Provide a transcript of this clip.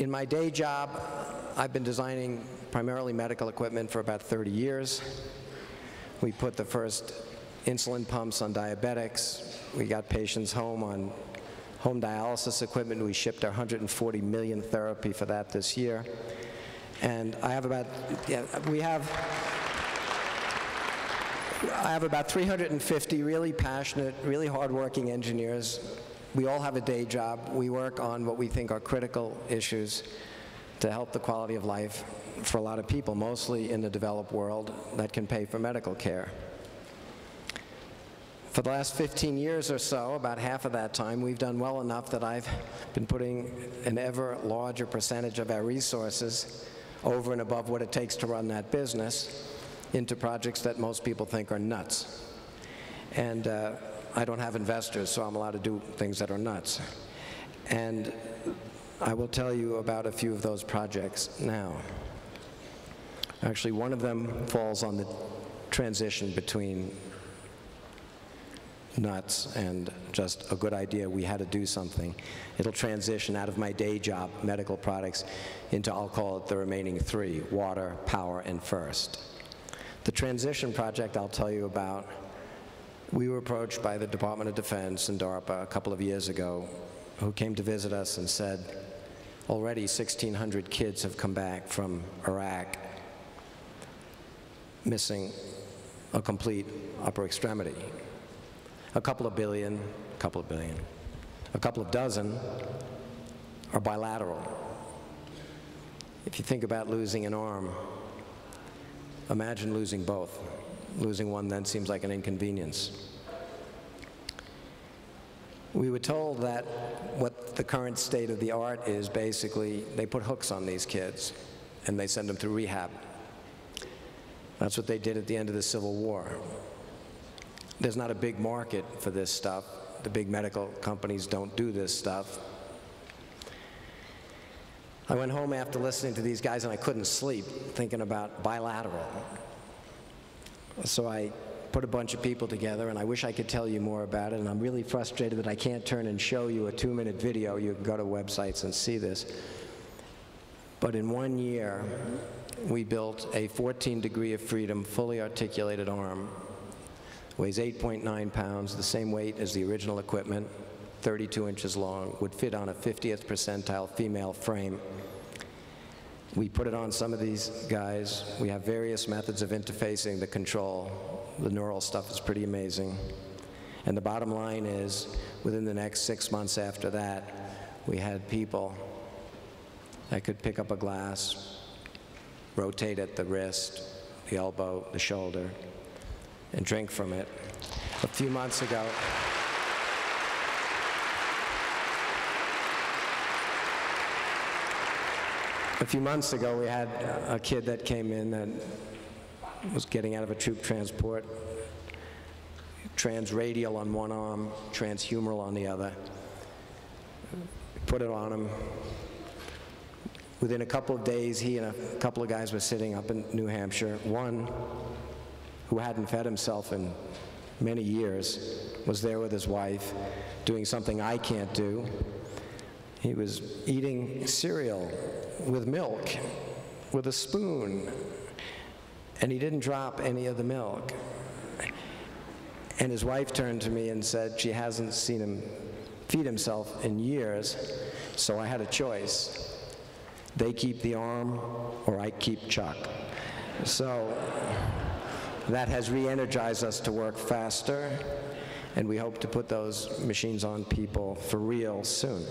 in my day job, I've been designing primarily medical equipment for about 30 years. We put the first insulin pumps on diabetics. We got patients home on home dialysis equipment. We shipped our 140 million therapy for that this year. And I have about, yeah, we have, I have about 350 really passionate, really hardworking engineers. We all have a day job. We work on what we think are critical issues to help the quality of life for a lot of people, mostly in the developed world, that can pay for medical care. For the last 15 years or so, about half of that time, we've done well enough that I've been putting an ever larger percentage of our resources over and above what it takes to run that business into projects that most people think are nuts. And uh, I don't have investors, so I'm allowed to do things that are nuts. And I will tell you about a few of those projects now. Actually, one of them falls on the transition between nuts and just a good idea. We had to do something. It'll transition out of my day job, medical products, into I'll call it the remaining three, water, power, and first. The transition project I'll tell you about, we were approached by the Department of Defense and DARPA a couple of years ago who came to visit us and said, already 1,600 kids have come back from Iraq missing a complete upper extremity a couple of billion, a couple of billion, a couple of dozen are bilateral. If you think about losing an arm, imagine losing both. Losing one then seems like an inconvenience. We were told that what the current state of the art is basically they put hooks on these kids and they send them through rehab. That's what they did at the end of the Civil War there's not a big market for this stuff. The big medical companies don't do this stuff. I went home after listening to these guys and I couldn't sleep thinking about bilateral. So I put a bunch of people together and I wish I could tell you more about it and I'm really frustrated that I can't turn and show you a two minute video. You can go to websites and see this. But in one year, we built a 14 degree of freedom, fully articulated arm weighs 8.9 pounds, the same weight as the original equipment, 32 inches long, would fit on a 50th percentile female frame. We put it on some of these guys. We have various methods of interfacing the control. The neural stuff is pretty amazing. And the bottom line is, within the next six months after that, we had people that could pick up a glass, rotate at the wrist, the elbow, the shoulder, and drink from it. A few months ago, a few months ago, we had a kid that came in that was getting out of a troop transport, transradial on one arm, transhumeral on the other. Put it on him. Within a couple of days, he and a couple of guys were sitting up in New Hampshire. One who hadn't fed himself in many years, was there with his wife, doing something I can't do. He was eating cereal with milk, with a spoon, and he didn't drop any of the milk. And his wife turned to me and said she hasn't seen him feed himself in years, so I had a choice. They keep the arm, or I keep Chuck. So that has re-energized us to work faster, and we hope to put those machines on people for real soon.